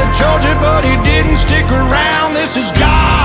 to Georgia, but he didn't stick around. This is God.